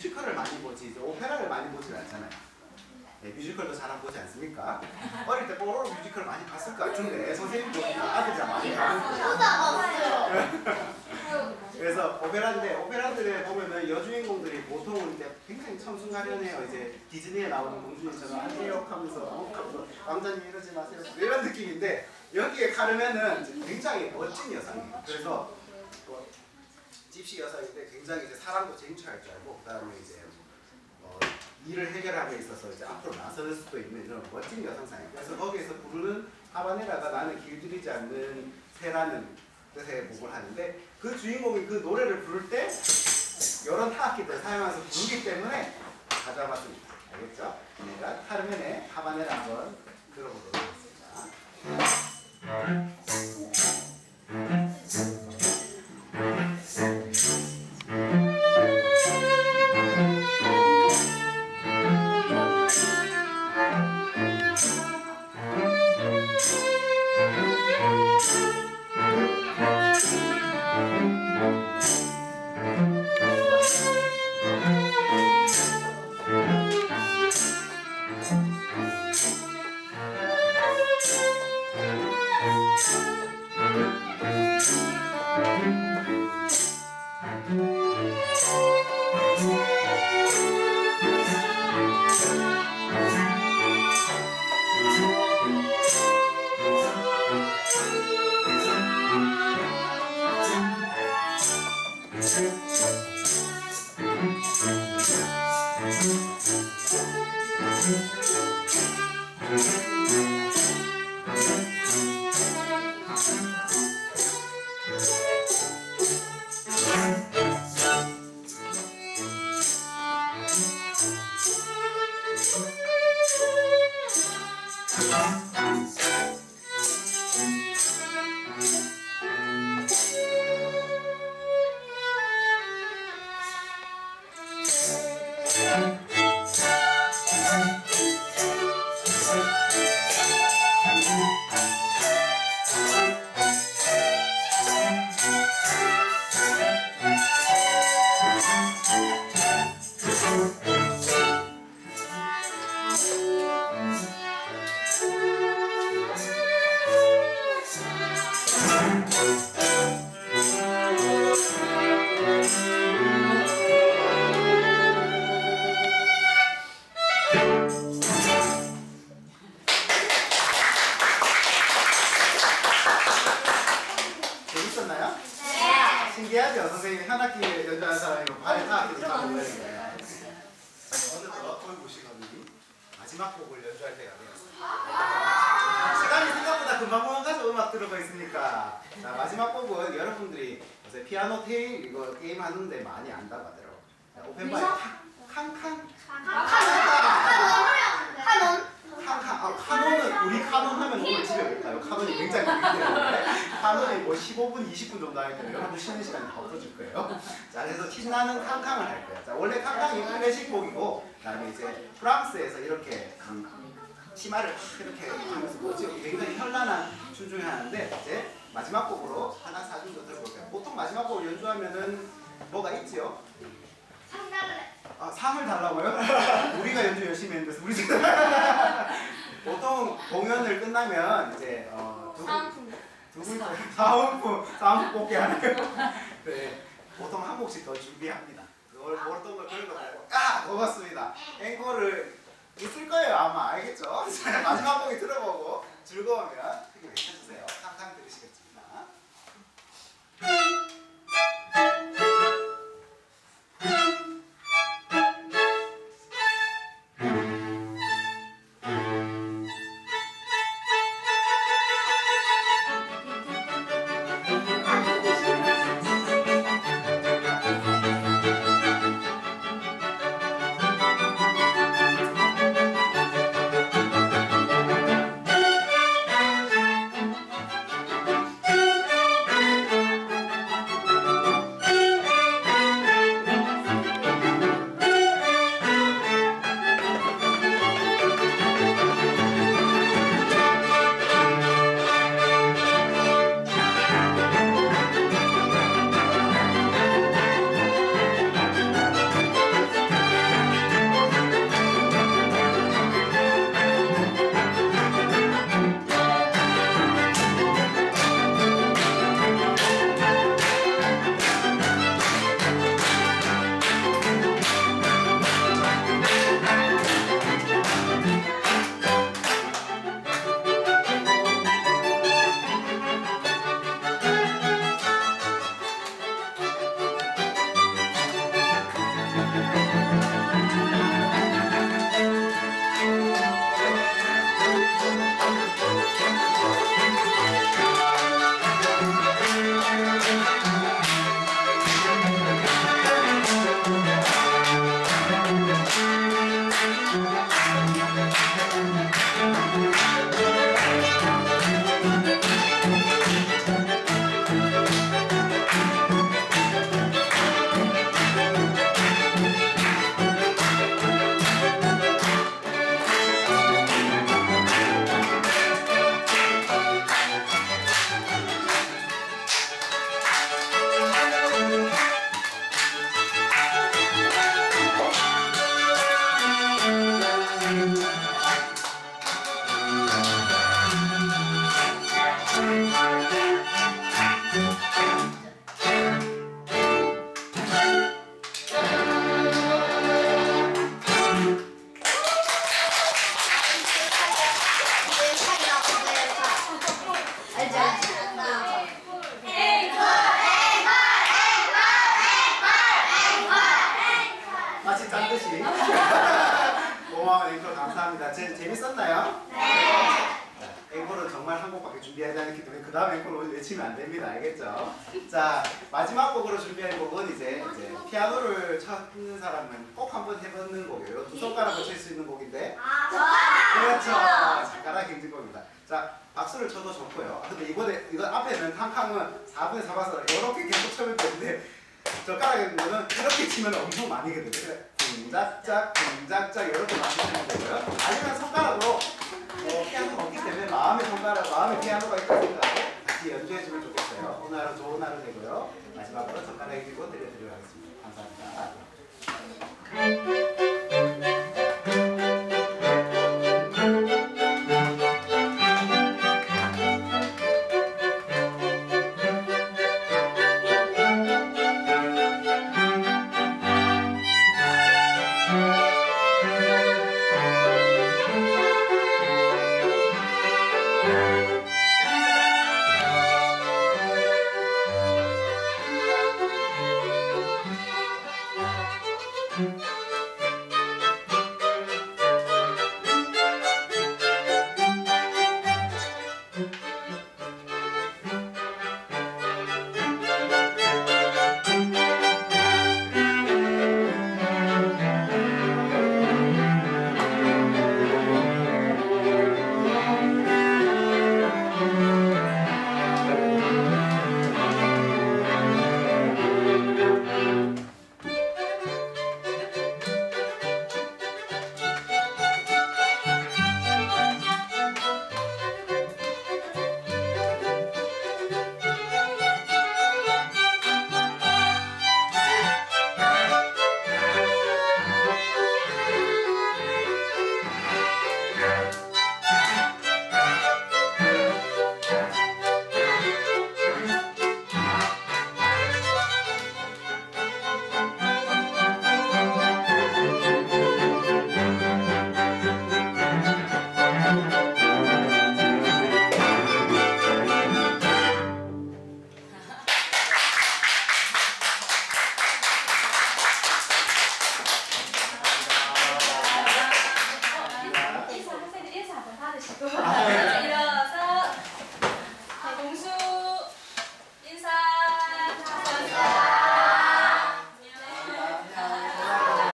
뮤지컬을 많이 보지 이제 오페라를 많이 보지 않잖아요. 네, 뮤지컬도 잘 안 보지 않습니까? 어릴 때 뽀로로 뮤지컬 많이 봤을 것 같은데 선생님도 아들이랑 많이 없어요. 그래서 오페라인데 오페라들에 보면은 여주인공들이 보통은 이제 굉장히 청순가련해요. 이제 디즈니에 나오는 공주님처럼 안돼요 하면서 어, 하면서 왕자님 이러지 마세요. 이런 느낌인데 여기에 카르멘은 이제 굉장히 멋진 여성이에요. 그래서 뭐 집시 여성인데 굉장히 이제 사람도 쟁취할 줄 알고 그다음에 이제 어, 일을 해결함에 있어서 이제 앞으로 나설 수도 있는 이런 멋진 여성상이에요. 그래서 거기에서 부르는 하바네라가 나는 길들이지 않는 새라는 뜻의 곡을 하는데 그 주인공이 그 노래를 부를 때 여러 타악기들 사용해서 부르기 때문에 가져와봤습니다. 알겠죠? 그러니까 카르멘의 하바네라 한번 들어보도록 하겠습니다. Yeah. 다 학기도 다 보는 거예요. 어느덧 거의 보시거든요. 마지막 곡을 연주할 때가 되었어요. 시간이 생각보다 금방 가서 음악 들어가 있으니까 자, 마지막 곡은 여러분들이 요새 피아노 테일 이거 게임 하는데 많이 안다고 하더라고요. 자, 오펜바의 칸칸 카논. 카카, 아, 카논은 우리 카논 하면 오늘 집에 못 가요. 카논이 굉장히 길기 때문에 카논이 뭐 15분, 20분 정도 때문에 여러분 쉬는 시간 더 풀어줄 거예요. 자, 그래서 신나는 칸칸을 할 거예요. 자, 원래 칸칸이 클래식 곡이고, 그다음에 이제 프랑스에서 이렇게 음, 치마를 탁 이렇게 하면서 멋지고 굉장히 현란한 춤 중에 하나인데 이제 마지막 곡으로 하나 사준도 들어볼게요. 보통 마지막 곡을 연주하면은 뭐가 있지요? 상 달래. 아, 상을 달라고요? 우리가 연주 열심히 했는데 우리 보통 공연을 끝나면 이제 어, 두, 상품. 두 분째 사은품 사은품 뽑기 하네요. 네, 보통 한 곡씩 더 준비합니다. 그걸 어떤 걸 말고 아 고맙습니다. 앵콜을 있을 거예요 아마 알겠죠? 자, 마지막 곡이 들어보고 즐거우면 그 다음 앵콜을 외치면 안 됩니다. 알겠죠? 자 마지막 곡으로 준비할 곡은 이제, 이제 피아노를 찾는 사람은 꼭 한번 해보는 곡이에요. 두 손가락으로 칠수 있는 곡인데 아, 그렇죠. 작가라 경진곡입니다. 자, 박수를 쳐도 좋고요. 아, 근데 이번에 이거 앞에는 한 칸은 4분의 4봐서 이렇게 계속 쳐면 되는데 젓가락에 거는 이렇게 치면 엄청 많이 거든요. 그래, 쿵짝짝, 쿵짝짝 이렇게 많이 치면 되고요. 아니면 손가락으로 어, 피아노가 없기 때문에 마음의 손가락, 마음의 피아노가 생각하고 연주해 주면 좋겠어요. 오늘 하루 좋은 하루 되고요. 마지막으로 젓가락 끼고 들려드리겠습니다. 감사합니다.